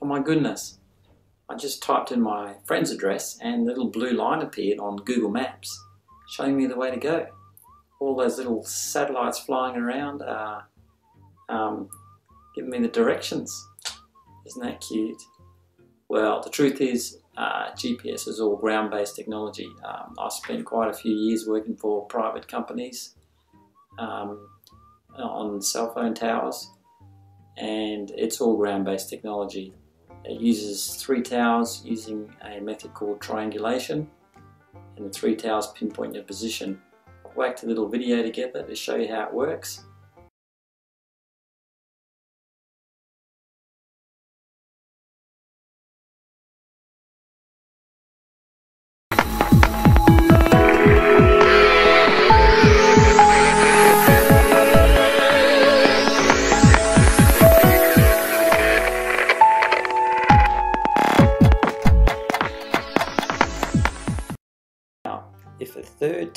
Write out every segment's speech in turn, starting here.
Oh my goodness. I just typed in my friend's address and the little blue line appeared on Google Maps showing me the way to go. All those little satellites flying around are um, giving me the directions. Isn't that cute? Well, the truth is, uh, GPS is all ground based technology. Um, I spent quite a few years working for private companies um, on cell phone towers, and it's all ground based technology. It uses three towers using a method called triangulation, and the three towers pinpoint your position. I've whacked a little video together to show you how it works.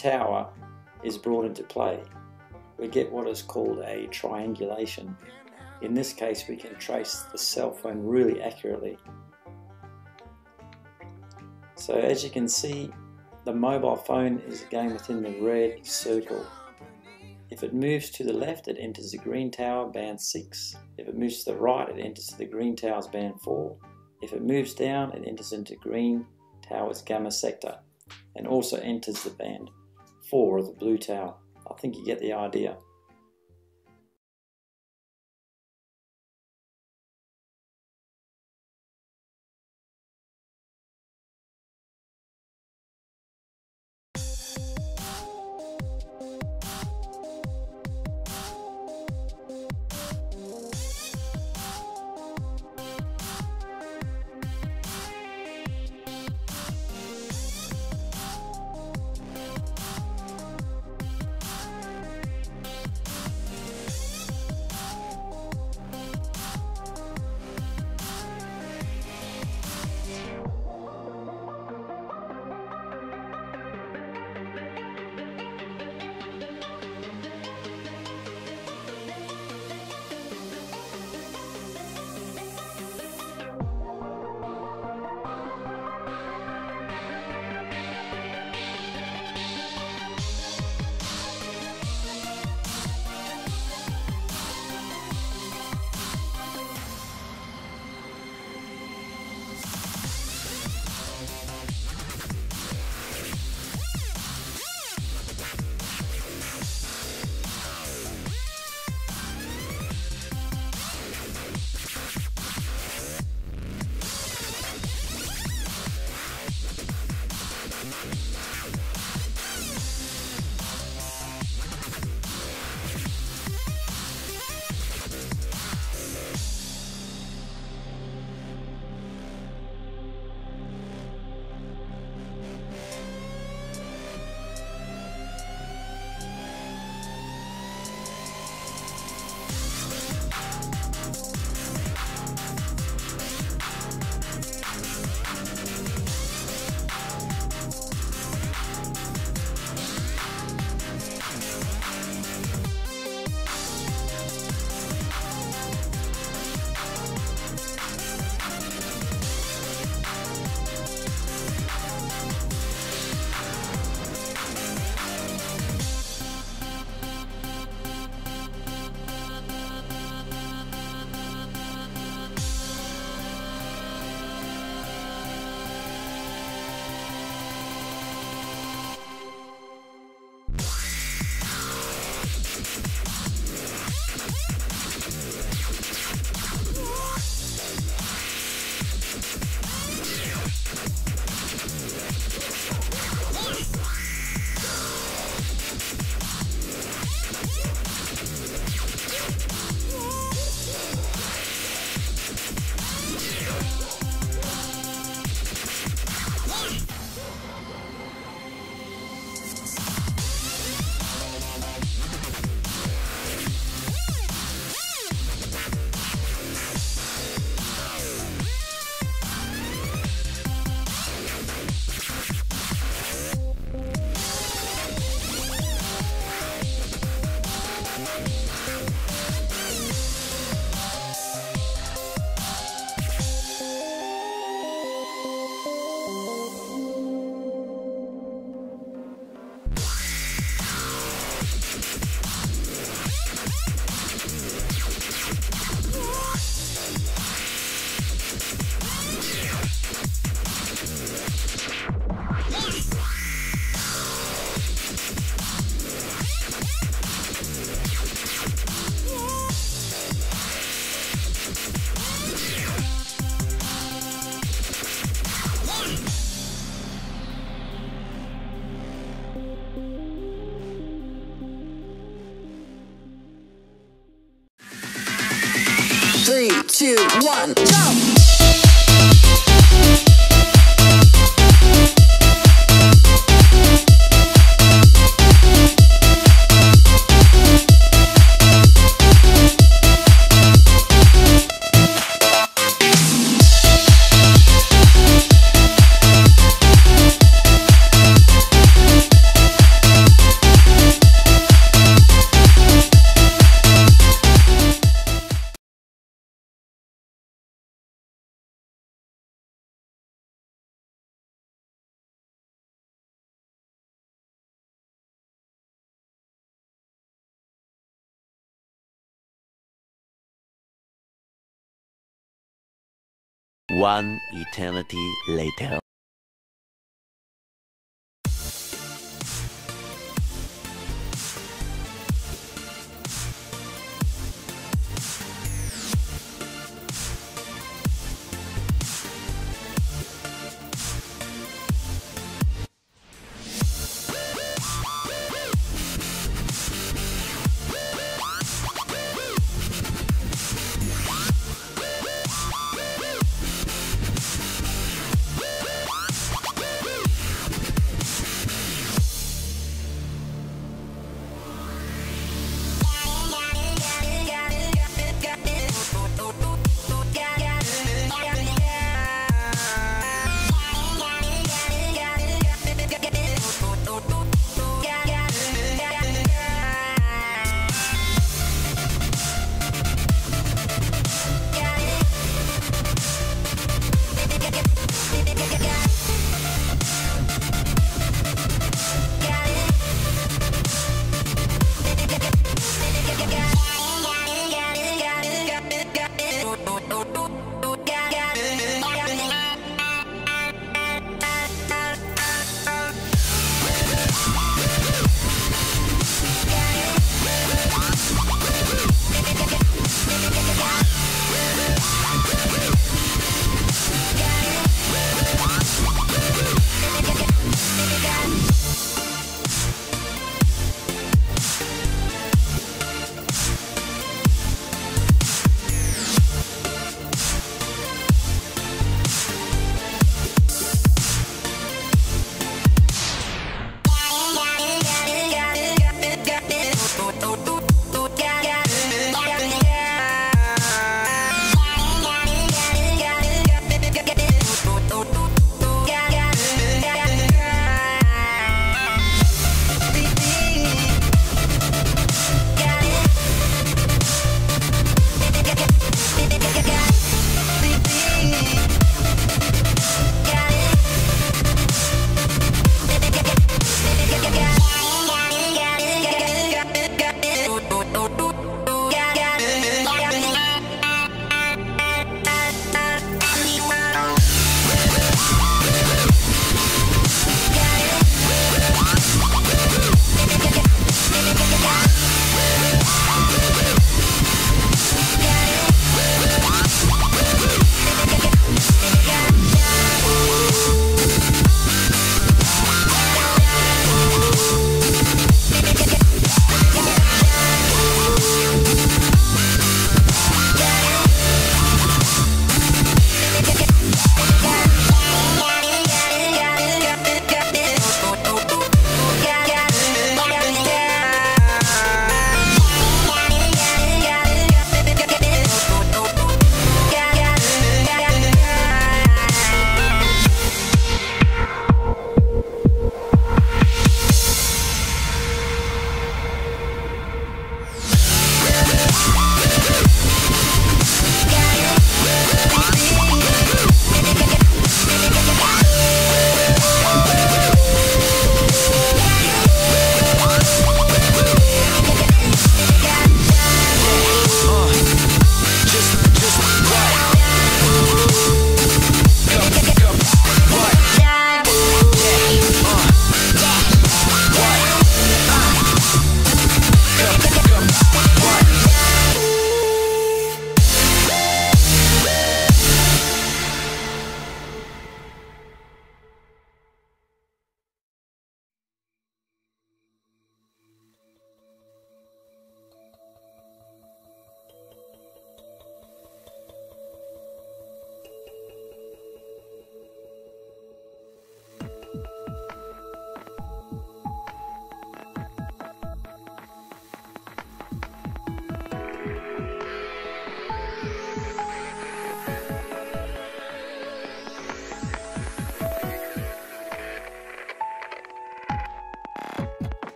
Tower is brought into play, we get what is called a triangulation. In this case, we can trace the cell phone really accurately. So as you can see, the mobile phone is again within the red circle. If it moves to the left, it enters the green tower, band 6. If it moves to the right, it enters the green tower's band 4. If it moves down, it enters into green tower's gamma sector and also enters the band 4 of the blue tower. I think you get the idea. Two, one, jump! One eternity later.